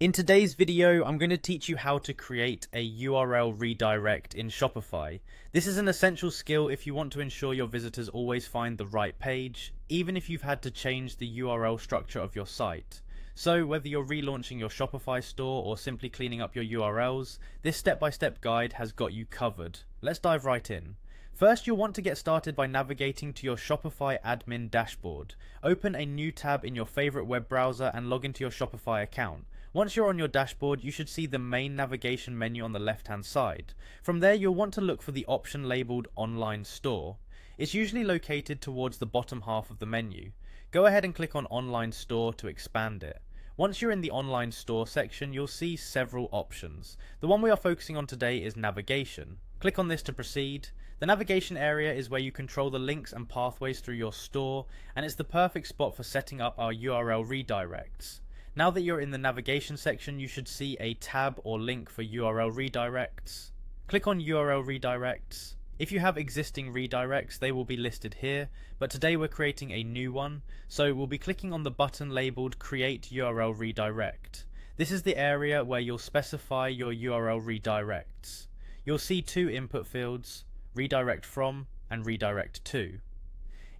In today's video, I'm going to teach you how to create a URL redirect in Shopify. This is an essential skill if you want to ensure your visitors always find the right page, even if you've had to change the URL structure of your site. So whether you're relaunching your Shopify store or simply cleaning up your URLs, this step-by-step -step guide has got you covered. Let's dive right in. First, you'll want to get started by navigating to your Shopify admin dashboard. Open a new tab in your favorite web browser and log into your Shopify account. Once you're on your dashboard, you should see the main navigation menu on the left hand side. From there, you'll want to look for the option labelled Online Store. It's usually located towards the bottom half of the menu. Go ahead and click on Online Store to expand it. Once you're in the Online Store section, you'll see several options. The one we are focusing on today is Navigation. Click on this to proceed. The navigation area is where you control the links and pathways through your store, and it's the perfect spot for setting up our URL redirects. Now that you're in the navigation section, you should see a tab or link for URL redirects. Click on URL redirects. If you have existing redirects, they will be listed here, but today we're creating a new one, so we'll be clicking on the button labeled Create URL Redirect. This is the area where you'll specify your URL redirects. You'll see two input fields, redirect from and redirect to.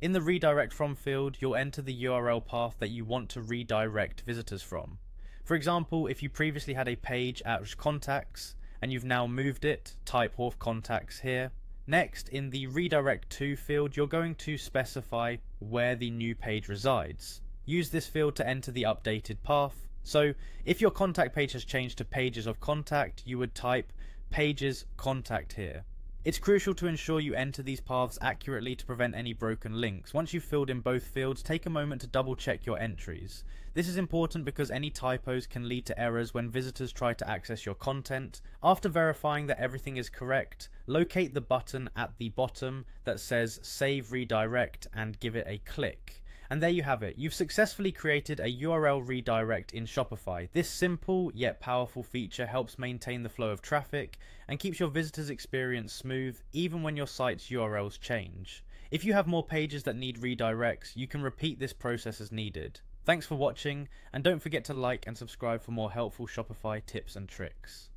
In the redirect from field, you'll enter the URL path that you want to redirect visitors from. For example, if you previously had a page at contacts and you've now moved it, type Horf contacts here. Next, in the redirect to field, you're going to specify where the new page resides. Use this field to enter the updated path. So, if your contact page has changed to pages of contact, you would type pages contact here. It's crucial to ensure you enter these paths accurately to prevent any broken links. Once you've filled in both fields, take a moment to double check your entries. This is important because any typos can lead to errors when visitors try to access your content. After verifying that everything is correct, locate the button at the bottom that says Save Redirect and give it a click. And there you have it. You've successfully created a URL redirect in Shopify. This simple yet powerful feature helps maintain the flow of traffic and keeps your visitors' experience smooth even when your site's URLs change. If you have more pages that need redirects, you can repeat this process as needed. Thanks for watching, and don't forget to like and subscribe for more helpful Shopify tips and tricks.